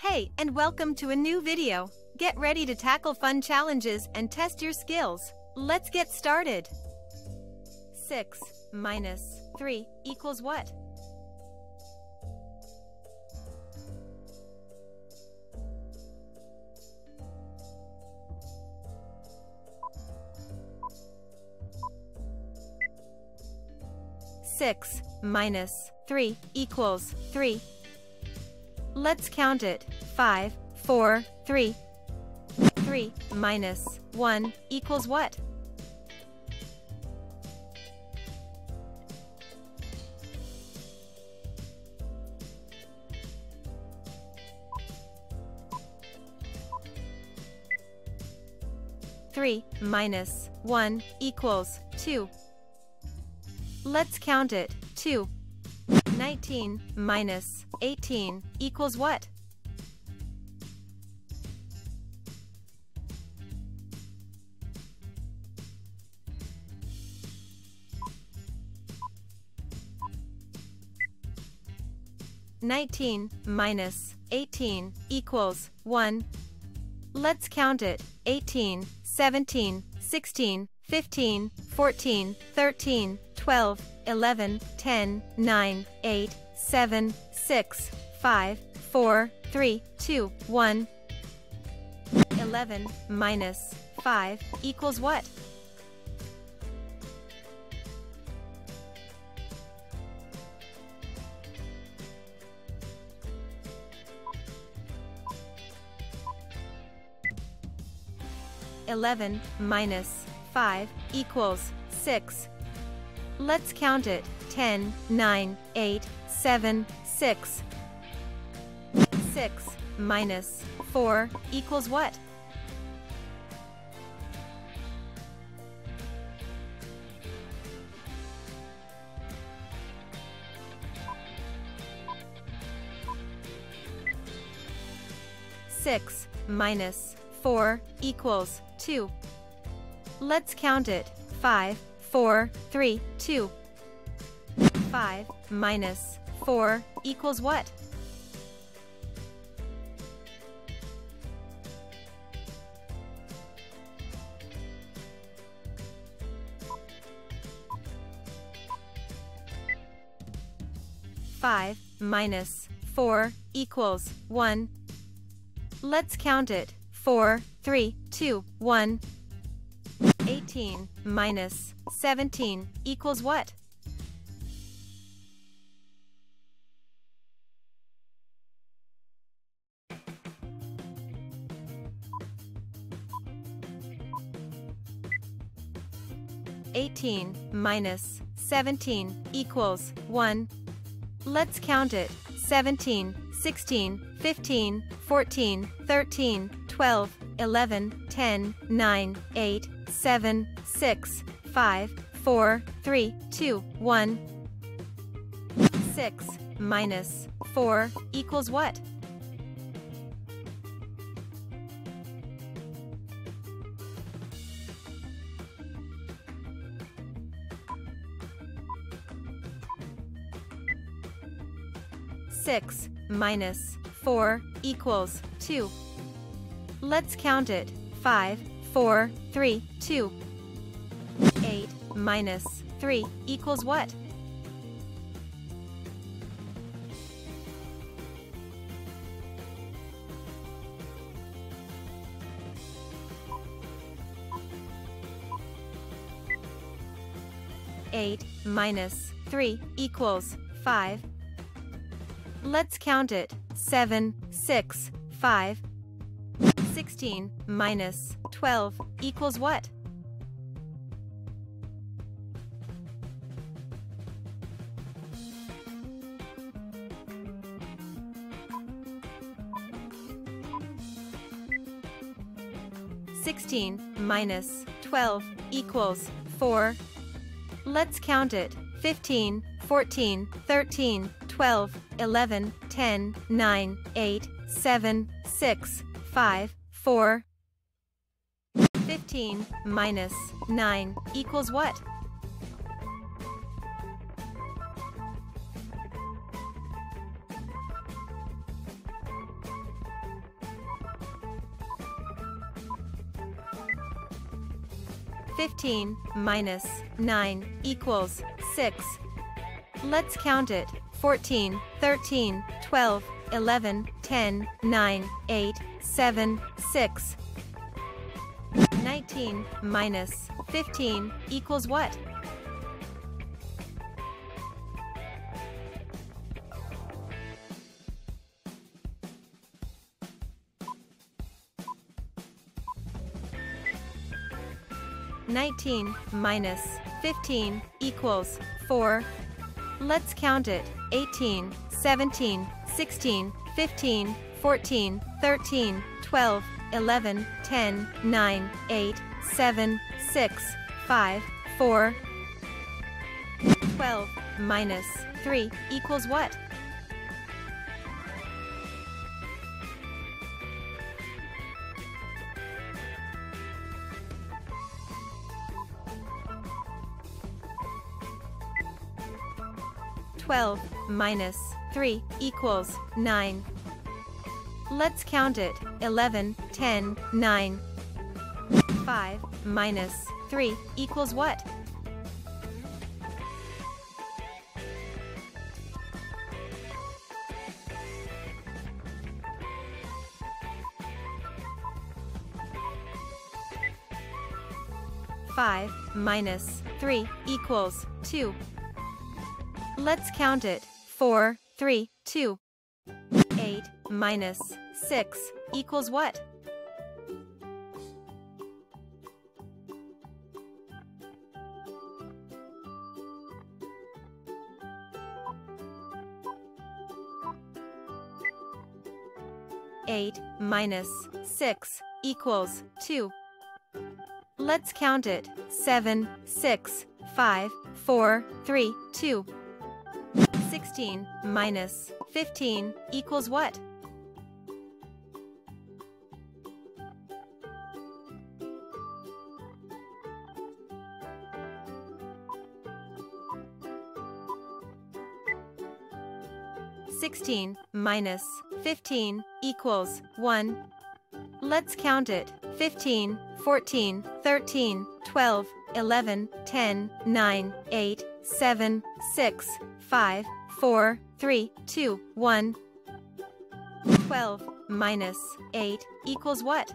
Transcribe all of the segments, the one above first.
Hey, and welcome to a new video. Get ready to tackle fun challenges and test your skills. Let's get started. 6 minus 3 equals what? Six minus three equals three. Let's count it. Five, four, three. Three minus one equals what? Three minus one equals two. Let's count it. Two. 19 minus 18 equals what? Nineteen minus eighteen equals one. Let's count it. 18, 17, 16, 15, 14, 13, 12, 11, 10, 9, 8, 7, 6, 5, 4, 3, 2, 1. 11 minus 5 equals what? Eleven minus five equals six. Let's count it. 10, 9, 8, 7, 6. 6 minus 4 equals what? Six minus four equals two. Let's count it. Five 4, 3, 2. 5 minus 4 equals what? Five minus four equals one. Let's count it. Four, three, two, one. 18 minus 17 equals what? Eighteen minus seventeen equals one. Let's count it. 17, 16, 15, 14, 13, 12, 11, 10, 9, 8, 7, 6, 5, 4, 3, 2, 1. 6 minus 4 equals what? Six minus four equals two. Let's count it. Five, four, three, two. 8 minus 3 equals what? Eight minus three equals five. Let's count it. Seven, six, five. Sixteen minus twelve equals what? 16 minus 12 equals 4. Let's count it. 15, 14, 13, 12, 11, 10, 9, 8, 7, 6, 5, 4. 15 minus 9 equals what? Fifteen minus nine equals six. Let's count it. 14, 13, 12, 11, 10, 9, 8, 7, 6. 19 minus 15 equals what? Nineteen minus fifteen equals four. Let's count it. 18, 17, 16, 15, 14, 13, 12, 11, 10, 9, 8, 7, 6, 5, 4. 12 minus 3 equals what? Twelve minus 3 equals 9. Let's count it. 11, 10, 9. 5 minus 3 equals what? Five minus three equals two. Let's count it. Four, three, two. 8 minus 6 equals what? Eight minus six equals two. Let's count it. Seven, six, five, four, three, two. 16 minus 15 equals what? Sixteen minus fifteen equals one. Let's count it. 15, 14, 13, 12, 11, 10, 9, 8, 7, 6, 5, 4, 3, 2, 1. 12 minus 8 equals what?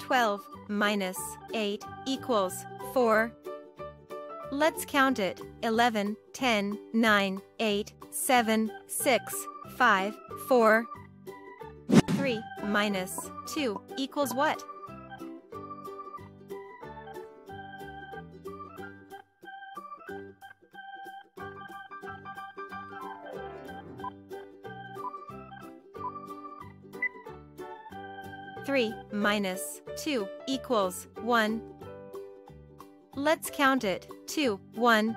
Twelve minus eight equals four. Let's count it. 11, 10, 9, 8, 7, 6, 5, 4. 3 minus 2 equals what? Three minus two equals one. Let's count it. Two, one.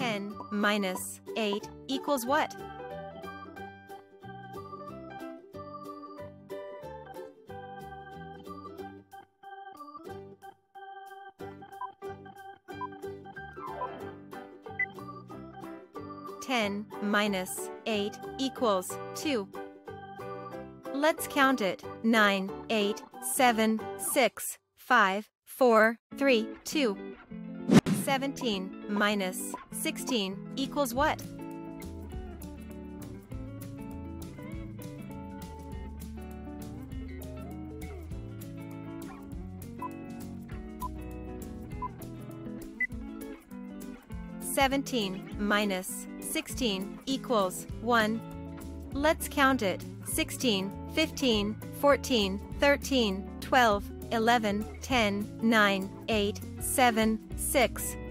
10 minus 8 equals what? Ten minus eight equals two. Let's count it. Nine, eight, seven, six, five, four, three, two. 17 minus 16 equals what? Seventeen minus sixteen equals one. Let's count it. 16, 15, 14, 13, 12, 11, 10, 9, 8, 7, 6,